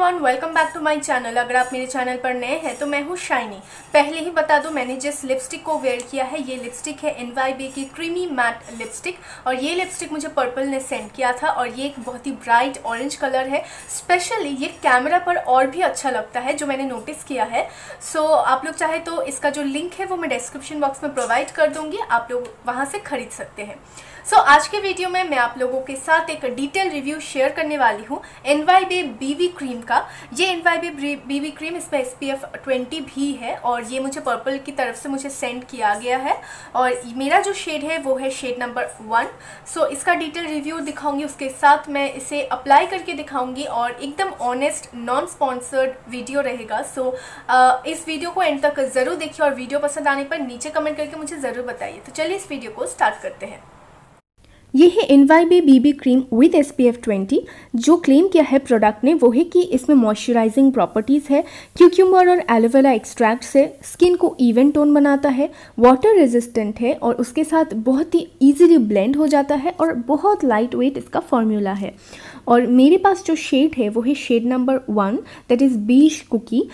Everyone welcome back to my channel अगर आप मेरे चैनल पर नए हैं तो मैं हूँ शाइनी। पहले ही बता दूँ मैंने जिस लिपस्टिक को वेयर किया है ये लिपस्टिक है एन की क्रीमी मैट लिपस्टिक और ये लिपस्टिक मुझे पर्पल ने सेंड किया था और ये एक बहुत ही ब्राइट ऑरेंज कलर है। स्पेशली ये कैमरा पर और भी अच्छा लगता है जो मैंने नोटिस किया है। सो so, आप लोग चाहे तो इसका जो लिंक है वो मैं डिस्क्रिप्शन बॉक्स में प्रोवाइड कर दूँगी। आप लोग वहाँ से खरीद सकते हैं। सो so, आज के वीडियो में मैं आप लोगों के साथ एक डिटेल रिव्यू शेयर करने वाली हूँ। एन वाई क्रीम का। ये एन वाई बे क्रीम इसमें एस पी एफ़ ट्वेंटी भी है और ये मुझे पर्पल की तरफ़ से मुझे सेंड किया गया है। और मेरा जो शेड है वो है शेड नंबर वन सो इसका डिटेल रिव्यू दिखाऊँगी उसके साथ मैं इसे अप्लाई करके दिखाऊँगी और एकदम ऑनेस्ट नॉन स्पॉन्सर्ड वीडियो रहेगा। सो so, इस वीडियो को एंड तक ज़रूर देखिए और वीडियो पसंद आने पर नीचे कमेंट करके मुझे ज़रूर बताइए। तो चलिए इस वीडियो को स्टार्ट करते हैं। ये है N Y B BB cream with S P F twenty जो क्लेम किया है प्रोडक्ट ने, वो है कि इसमें मॉइस्चराइजिंग प्रॉपर्टीज़ है क्यूक्यूमर और एलोवेरा एक्सट्रैक्ट से स्किन को इवन टोन बनाता है वाटर रेजिस्टेंट है और उसके साथ बहुत ही ईजिली ब्लेंड हो जाता है और बहुत लाइट वेट इसका फॉर्मूला है। और मेरे पास जो शेड है, वो है shade number one that is beige cookie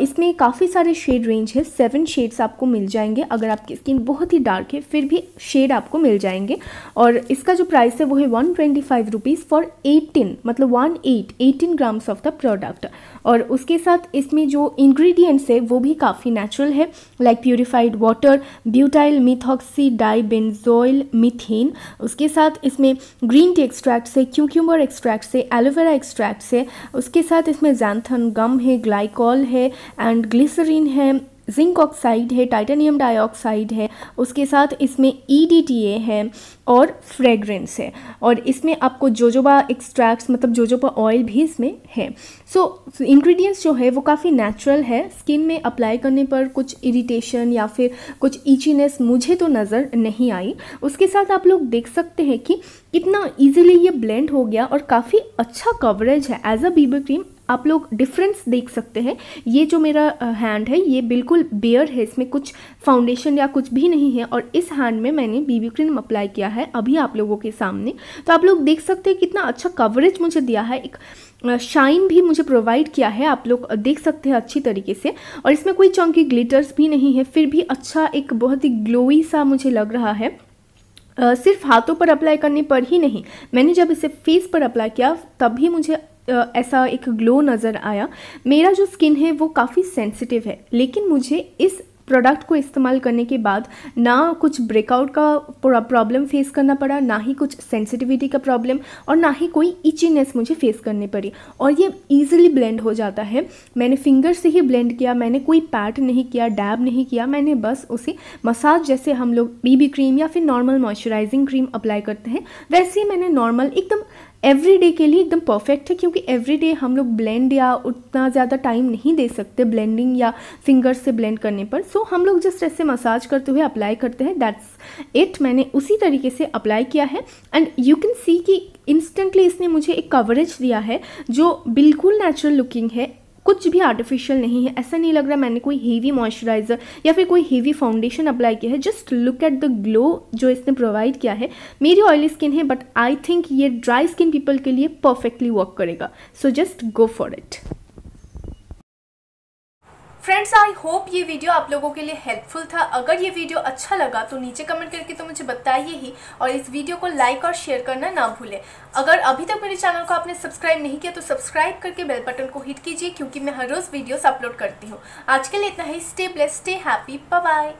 इसमें काफ़ी सारे शेड रेंज है सेवन शेड्स आपको मिल जाएँगे, अगर आपकी स्किन बहुत ही डार्क है, फिर भी शेड आपको मिल जाएँगे। और इसका जो प्राइस है वो है one twenty five rupees for eighteen मतलब one eight eighteen grams of the product और उसके साथ इसमें जो इंग्रेडिएंट्स है, वो भी काफ़ी नेचुरल है like purified water butyl methoxy dibenzoyl methane उसके साथ इसमें ग्रीन टी एक्सट्रैक्ट से क्यूक्यूमर एक्सट्रैक्ट से एलोवेरा एक्सट्रैक्ट से उसके साथ इसमें जैंथन गम है ग्लाइकॉल है एंड ग्लिसरीन है जिंक ऑक्साइड है टाइटेनियम डाइऑक्साइड है उसके साथ इसमें ई e है और फ्रेगरेंस है। और इसमें आपको जोजोबा एक्सट्रैक्ट्स मतलब जोजोबा ऑयल भी इसमें है। सो so, इंग्रेडिएंट्स जो है वो काफ़ी नेचुरल है। स्किन में अप्लाई करने पर कुछ इरिटेशन या फिर कुछ ईचीनेस मुझे तो नज़र नहीं आई। उसके साथ आप लोग देख सकते हैं कि कितना ईजिली ये ब्लेंड हो गया और काफ़ी अच्छा कवरेज है। एज अ बीबी क्रीम आप लोग डिफरेंस देख सकते हैं। ये जो मेरा हैंड है, ये बिल्कुल बेयर है, इसमें कुछ फाउंडेशन या कुछ भी नहीं है और इस हैंड में मैंने बीबी क्रीम अप्लाई किया है अभी आप लोगों के सामने। तो आप लोग देख सकते हैं कितना अच्छा कवरेज मुझे दिया है, एक शाइन भी मुझे प्रोवाइड किया है, आप लोग देख सकते हैं अच्छी तरीके से। और इसमें कोई चौंकी ग्लिटर्स भी नहीं है, फिर भी अच्छा एक बहुत ही ग्लोई सा मुझे लग रहा है। सिर्फ़ हाथों पर अप्लाई करने पर ही नहीं, मैंने जब इसे फेस पर अप्लाई किया तभी मुझे ऐसा एक ग्लो नज़र आया। मेरा जो स्किन है, वो काफ़ी सेंसिटिव है। लेकिन मुझे इस प्रोडक्ट को इस्तेमाल करने के बाद ना कुछ ब्रेकआउट का प्रॉब्लम फेस करना पड़ा, ना ही कुछ सेंसिटिविटी का प्रॉब्लम और ना ही कोई इचीनेस मुझे फेस करनी पड़ी। और ये ईजिली ब्लेंड हो जाता है। मैंने फिंगर से ही ब्लेंड किया, मैंने कोई पैट नहीं किया डैब नहीं किया, मैंने बस उसे मसाज जैसे हम लोग बीबी क्रीम या फिर नॉर्मल मॉइस्चराइजिंग क्रीम अप्लाई करते हैं, वैसे ही मैंने नॉर्मल एकदम एवरी डे के लिए एकदम परफेक्ट है क्योंकि एवरी डे हम लोग ब्लेंड या उतना ज़्यादा टाइम नहीं दे सकते ब्लेंडिंग या फिंगर से ब्लेंड करने पर। सो so, हम लोग जस्ट ऐसे मसाज करते हुए अप्लाई करते हैं। दैट्स इट मैंने उसी तरीके से अप्लाई किया है। एंड यू कैन सी कि इंस्टेंटली इसने मुझे एक कवरेज दिया है जो बिल्कुल नेचुरल लुकिंग है। कुछ भी आर्टिफिशियल नहीं है। ऐसा नहीं लग रहा मैंने कोई हीवी मॉइस्चराइजर या फिर कोई हीवी फाउंडेशन अप्लाई किया है। Just look at the glow जो इसने प्रोवाइड किया है। मेरी ऑयली स्किन है बट आई थिंक ये ड्राई स्किन पीपल के लिए परफेक्टली वर्क करेगा। So just go for it friends I hope ये वीडियो आप लोगों के लिए हेल्पफुल था। अगर ये वीडियो अच्छा लगा तो नीचे कमेंट करके तो मुझे बताइए ही और इस वीडियो को लाइक और शेयर करना ना भूलें। अगर अभी तक मेरे चैनल को आपने सब्सक्राइब नहीं किया तो सब्सक्राइब करके बेल बटन को हिट कीजिए, क्योंकि मैं हर रोज़ वीडियोस अपलोड करती हूँ। आज के लिए इतना ही। Stay bless stay happy bye